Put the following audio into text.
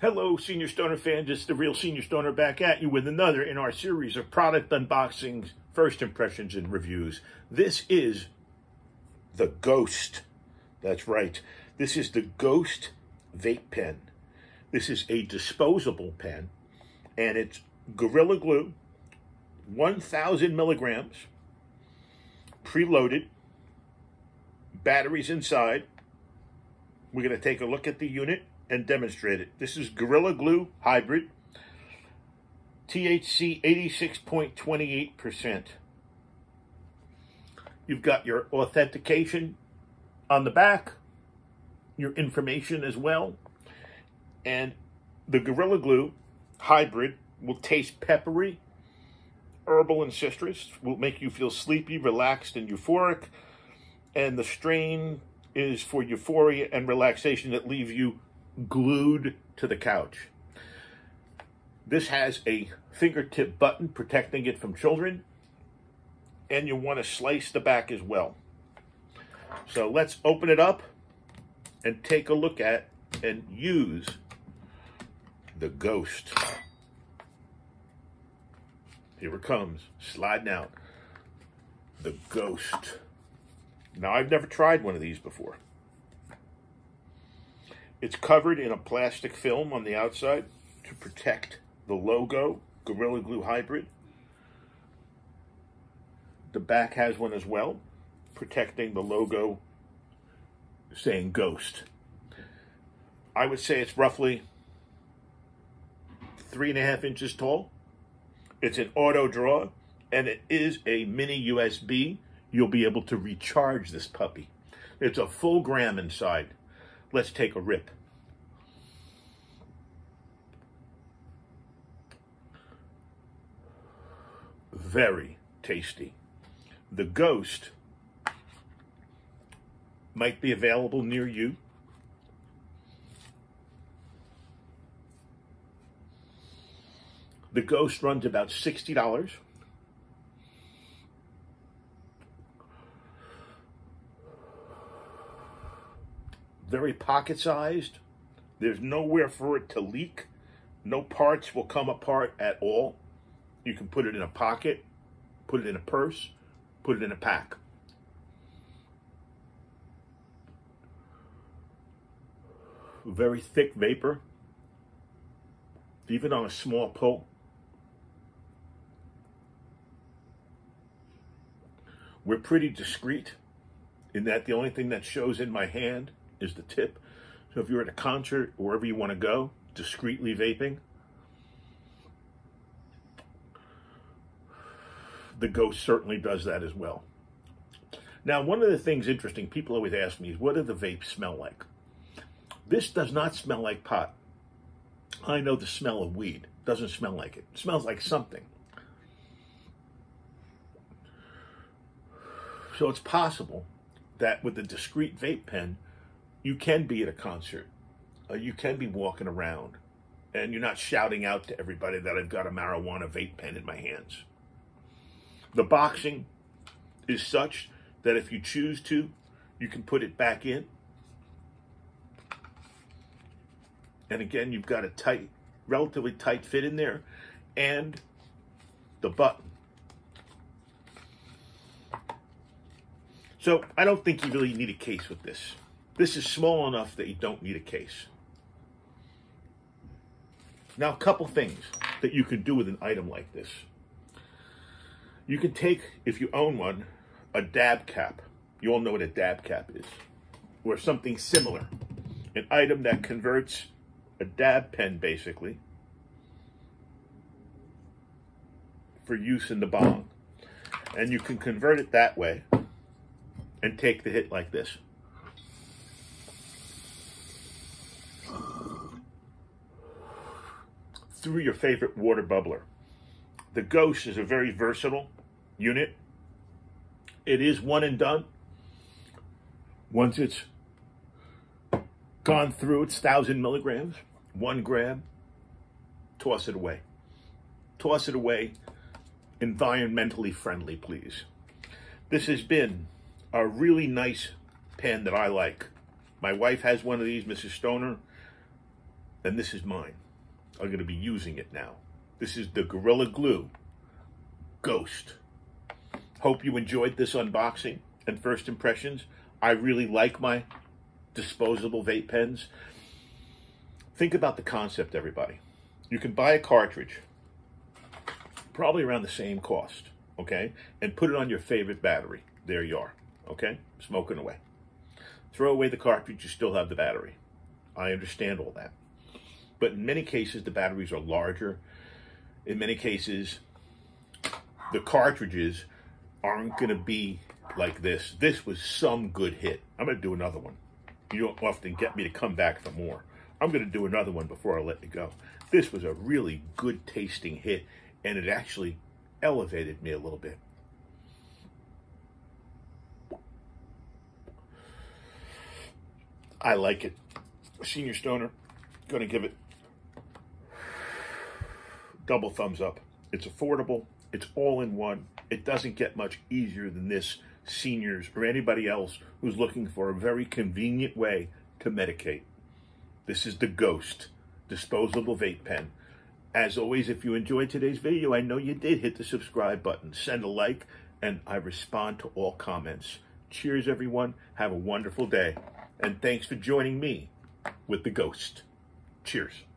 Hello, Senior Stoner fans. It's the real Senior Stoner back at you with another in our series of product unboxings, first impressions, and reviews. This is the Ghost. That's right. This is the Ghost Vape Pen. This is a disposable pen, and it's Gorilla Glue, 1,000 milligrams, preloaded, batteries inside. We're going to take a look at the unit and demonstrate it. This is Gorilla Glue Hybrid, THC 86.28%. You've got your authentication on the back, your information as well, and the Gorilla Glue Hybrid will taste peppery, herbal, and citrus, will make you feel sleepy, relaxed, and euphoric, and the strain is for euphoria and relaxation that leave you glued to the couch. This has a fingertip button protecting it from children, and you want to slice the back as well. So let's open it up and take a look at and use the ghost. Here it comes, sliding out. The ghost. Now, I've never tried one of these before. It's covered in a plastic film on the outside to protect the logo, Gorilla Glue Hybrid. The back has one as well, protecting the logo saying Ghost. I would say it's roughly three and a half inches tall. It's an auto draw, and it is a mini USB. You'll be able to recharge this puppy. It's a full gram inside. Let's take a rip. Very tasty. The Ghost might be available near you. The Ghost runs about $60. Very pocket sized. There's nowhere for it to leak. No parts will come apart at all. You can put it in a pocket, put it in a purse, put it in a pack. Very thick vapor, even on a small pull. We're pretty discreet in that the only thing that shows in my hand is the tip. So if you're at a concert, wherever you want to go, discreetly vaping, the Ghost certainly does that as well. Now, one of the things interesting, people always ask me is, what do the vapes smell like? This does not smell like pot. I know the smell of weed. Doesn't smell like it. it smells like something. So it's possible that with a discreet vape pen, you can be at a concert. Uh, you can be walking around and you're not shouting out to everybody that I've got a marijuana vape pen in my hands. The boxing is such that if you choose to, you can put it back in. And again, you've got a tight, relatively tight fit in there and the button. So I don't think you really need a case with this. This is small enough that you don't need a case. Now, a couple things that you can do with an item like this. You can take, if you own one, a dab cap. You all know what a dab cap is. Or something similar. An item that converts a dab pen, basically, for use in the bong. And you can convert it that way and take the hit like this. Through your favorite water bubbler. The Ghost is a very versatile unit. It is one and done. Once it's gone through its thousand milligrams, one grab, toss it away. Toss it away environmentally friendly, please. This has been a really nice pen that I like. My wife has one of these, Mrs. Stoner and this is mine. I'm going to be using it now. This is the Gorilla Glue Ghost. Hope you enjoyed this unboxing and first impressions. I really like my disposable vape pens. Think about the concept, everybody. You can buy a cartridge, probably around the same cost, okay? And put it on your favorite battery. There you are, okay? Smoking away. Throw away the cartridge, you still have the battery. I understand all that. But in many cases, the batteries are larger. In many cases, the cartridges aren't going to be like this. This was some good hit. I'm going to do another one. You don't often get me to come back for more. I'm going to do another one before I let you go. This was a really good tasting hit, and it actually elevated me a little bit. I like it. Senior Stoner, going to give it double thumbs up. It's affordable. It's all in one. It doesn't get much easier than this, seniors or anybody else who's looking for a very convenient way to medicate. This is the Ghost disposable vape pen. As always, if you enjoyed today's video, I know you did hit the subscribe button, send a like, and I respond to all comments. Cheers, everyone. Have a wonderful day. And thanks for joining me with the Ghost. Cheers.